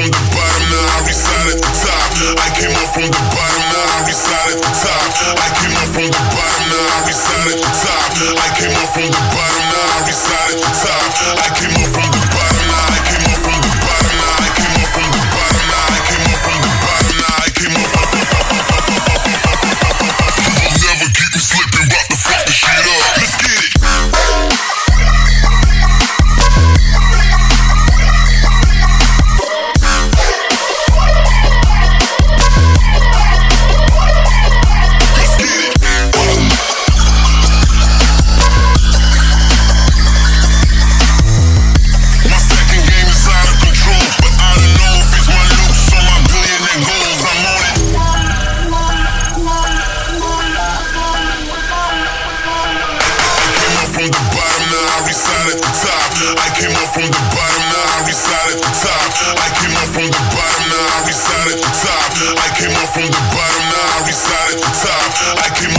from the bottom, now I reside at the top. I came up from the bottom, now I reside at the top. I came up from the bottom, now I reside at the top. I came up from the bottom, now I reside at the top. I came up from I came up from the bottom, now I reside at the top. I came up from the bottom, now I reside at the top. I came up from the bottom, now I reside at the top. I came